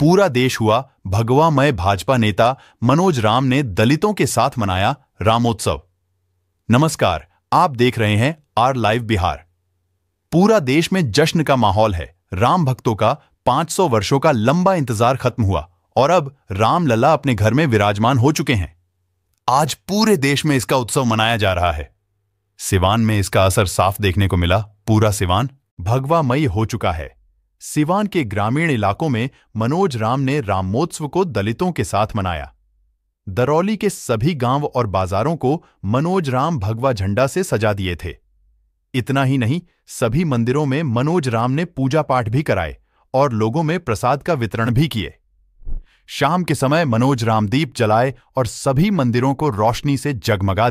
पूरा देश हुआ भगवामय भाजपा नेता मनोज राम ने दलितों के साथ मनाया रामोत्सव। नमस्कार, आप देख रहे हैं आर लाइव बिहार। पूरा देश में जश्न का माहौल है। राम भक्तों का 500 वर्षों का लंबा इंतज़ार खत्म हुआ और अब राम लला अपने घर में विराजमान हो चुके हैं। आज पूरे देश में इसका उत्सव मनाया जा रहा है। सिवान में इसका असर साफ़ देखने को मिला। पूरा सिवान भगवामयी हो चुका है। सिवान के ग्रामीण इलाकों में मनोज राम ने रामोत्सव को दलितों के साथ मनाया। दरौली के सभी गाँव और बाजारों को मनोज राम भगवा झंडा से सजा दिए थे। इतना ही नहीं, सभी मंदिरों में मनोज राम ने पूजा पाठ भी कराए और लोगों में प्रसाद का वितरण भी किए। शाम के समय मनोज राम दीप जलाए और सभी मंदिरों को रोशनी से जगमगा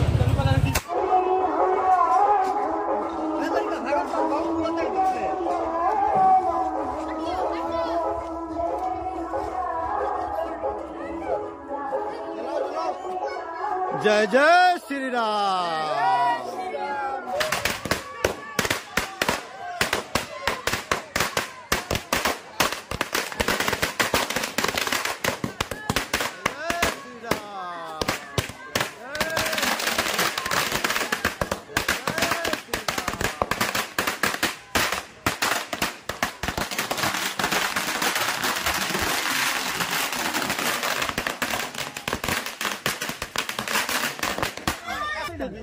जय जय श्री राम।